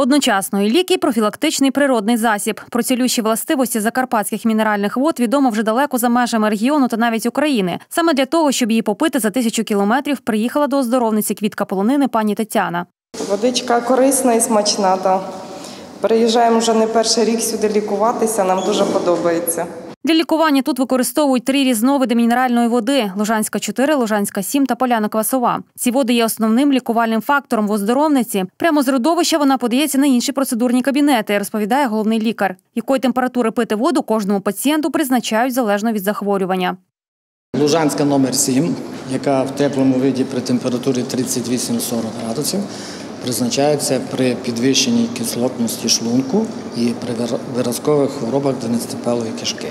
Одночасно і ліки, і профілактичний природний засіб. Про цілющі властивості закарпатських мінеральних вод відомо вже далеко за межами регіону та навіть України. Саме для того, щоб її попити за тисячу кілометрів, приїхала до оздоровниці квітка полонини пані Тетяна. Водичка корисна і смачна. Та. Приїжджаємо вже не перший рік сюди лікуватися, нам дуже подобається. Для лікування тут використовують три різновиди мінеральної води: Лужанська 4, Лужанська 7 та Поляна Квасова. Ці води є основним лікувальним фактором в оздоровниці. Прямо з родовища вона подається на інші процедурні кабінети, розповідає головний лікар. Якої температури пити воду кожному пацієнту призначають залежно від захворювання. Лужанська номер 7, яка в теплому виді при температурі 38-40 градусів, призначається при підвищеній кислотності шлунку і при вир- виразкових хворобах денистопелої кишки.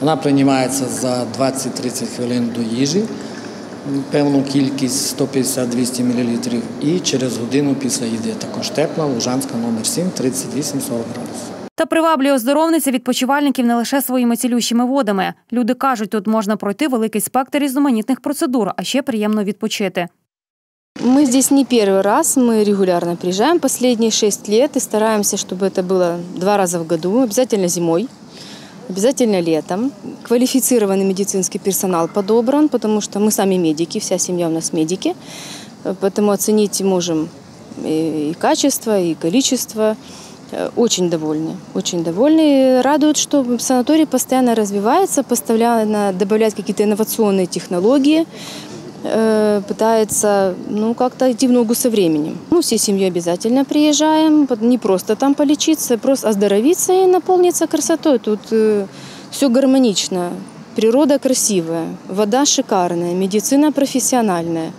Вона приймається за 20-30 хвилин до їжі, певну кількість 150-200 мл, і через годину після їди. Також тепла, Лужанська номер 7, 38-40 градусів. Та приваблює оздоровниця відпочивальників не лише своїми цілющими водами. Люди кажуть, тут можна пройти великий спектр різноманітних процедур, а ще приємно відпочити. Мы здесь не первый раз, мы регулярно приезжаем последние шесть лет и стараемся, чтобы это было два раза в году, обязательно зимой, обязательно летом. Квалифицированный медицинский персонал подобран, потому что мы сами медики, вся семья у нас медики, поэтому оценить можем и качество, и количество. Э, Очень довольны, очень довольны. И радует, что санаторий постоянно развивается, постоянно добавляет какие-то инновационные технологии, э, пытается ну, как-то идти в ногу со временем. Мы всей семьей обязательно приезжаем, под- не просто там полечиться, просто оздоровиться и наполниться красотой. Тут все гармонично, природа красивая, вода шикарная, медицина профессиональная.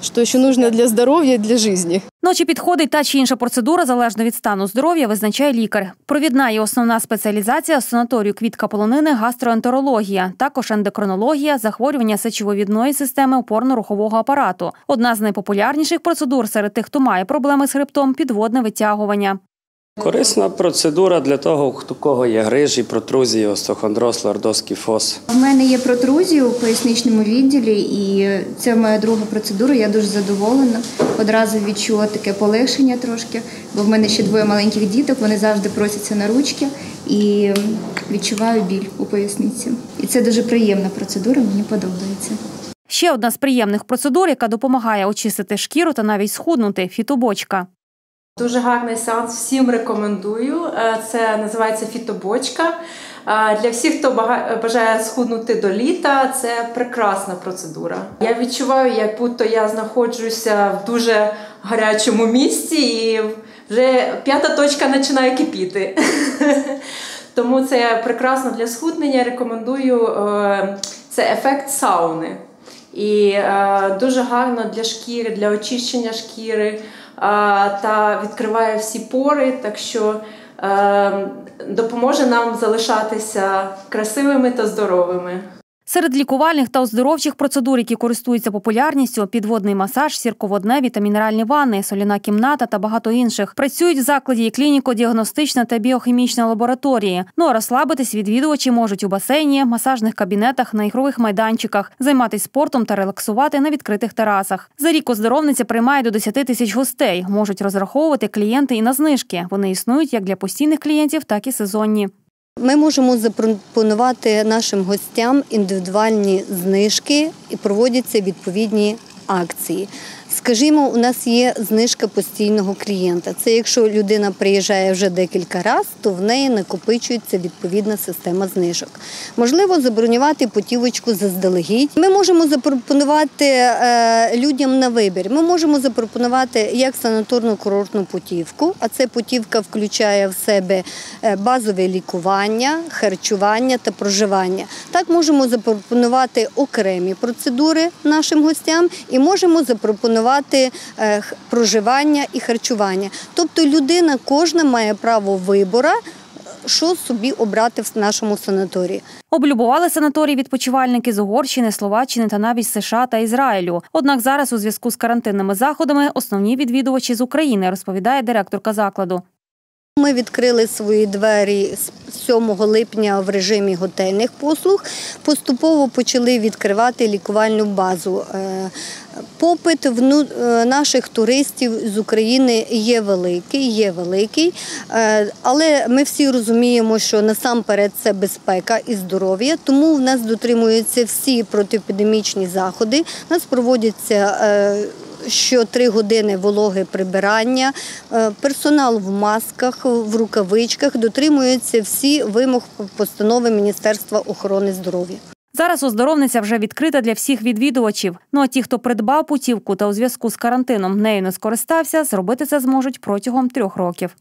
Что еще нужно для здоровья и для жизни? Чи підходить та чи інша процедура залежно від стану здоров'я, визначає лікар. Провідна і основна спеціалізація санаторію квітка полонини гастроентерологія, також ендокринологія, захворювання сечововідної системи опорно-рухового апарату. Одна з найпопулярніших процедур серед тих, хто має проблеми з хребтом підводне витягування. Корисна процедура для того, у кого є грижі, протрузії, остеохондроз, лордоз, кіфоз. У мене є протрузія у поясничному відділі, і це моя друга процедура. Я дуже задоволена. Одразу відчула таке полегшення трошки, бо в мене ще двоє маленьких діток. Вони завжди просяться на ручки і відчуваю біль у поясниці. І це дуже приємна процедура. Мені подобається. Ще одна з приємних процедур, яка допомагає очистити шкіру та навіть схуднути фітобочка. Дуже гарний сеанс, всім рекомендую. Е, Це називається фітобочка. Е, Для всіх, хто бажає схуднути до літа, це прекрасна процедура. Я відчуваю, як будто я знаходжуся в дуже гарячому місці, і вже п'ята точка починає кипіти. Тому це прекрасно для схуднення. Рекомендую е, це ефект сауни. І дуже гарно для шкіри, для очищення шкіри та відкриває всі пори, так що е, допоможе нам залишатися красивими та здоровими. Серед лікувальних та оздоровчих процедур, які користуються популярністю, підводний масаж, сірководневі та мінеральні ванни, соляна кімната та багато інших, працюють в закладі і клініко-діагностична та біохімічна лабораторії. Ну а розслабитись відвідувачі можуть у басейні, масажних кабінетах, на ігрових майданчиках, займатися спортом та релаксувати на відкритих терасах. За рік оздоровниця приймає до 10 тисяч гостей. Можуть розраховувати клієнти і на знижки. Вони існують як для постійних клієнтів, так і сезонні. Ми можемо запропонувати нашим гостям індивідуальні знижки і проводяться відповідні акції. Скажімо, у нас є знижка постійного клієнта. Це якщо людина приїжджає вже декілька разів, то в неї накопичується відповідна система знижок. Можливо, забронювати путівочку заздалегідь. Ми можемо запропонувати е, людям на вибір. Ми можемо запропонувати як санаторну курортну путівку, а це путівка включає в себе е, базове лікування, харчування та проживання. Так можемо запропонувати окремі процедури нашим гостям і можемо запропонувати е, проживання і харчування. Тобто людина кожна має право вибору, що собі обрати в нашому санаторії. Облюбували санаторій відпочивальники з Угорщини, Словаччини та навіть США та Ізраїлю. Однак зараз у зв'язку з карантинними заходами основні відвідувачі з України, розповідає директорка закладу. Ми відкрили свої двері з 7 липня в режимі готельних послуг. Поступово почали відкривати лікувальну базу. Е, Попит е, наших туристів з України є великий, є великий, Е, але ми всі розуміємо, що насамперед це безпека і здоров'я, тому в нас дотримуються всі протиепідемічні заходи. Нас проводяться що три години вологи прибирання, е, персонал в масках, в рукавичках дотримуються всі вимог постанови Міністерства охорони здоров'я. Зараз оздоровниця вже відкрита для всіх відвідувачів. Ну а ті, хто придбав путівку та у зв'язку з карантином нею не скористався, зробити це зможуть протягом трьох років.